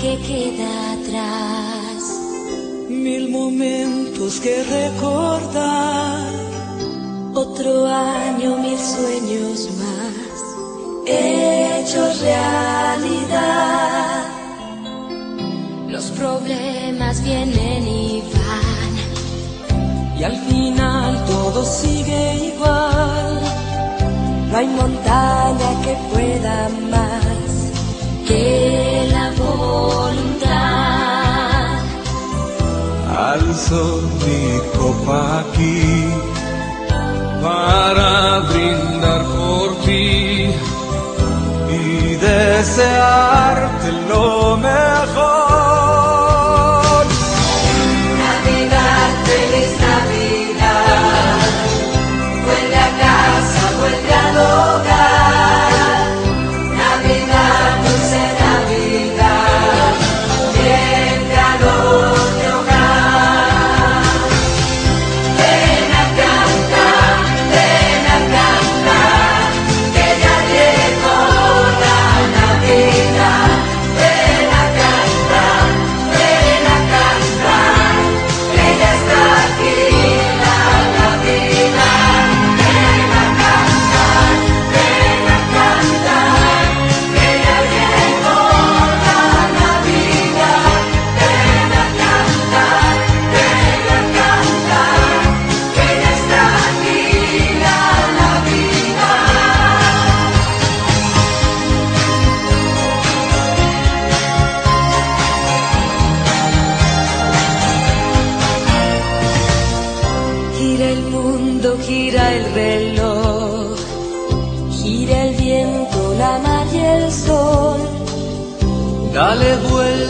que queda atrás. Mil momentos que recordar. Otro año, mil sueños más. Hechos realidad. Los problemas vienen y van. Y al final todo sigue igual. No hay montaña que pueda más. Que Alzo mi copa aquí para brindar por ti y desearte mundo, gira el reloj, gira el viento, la mar y el sol. Dale vuelta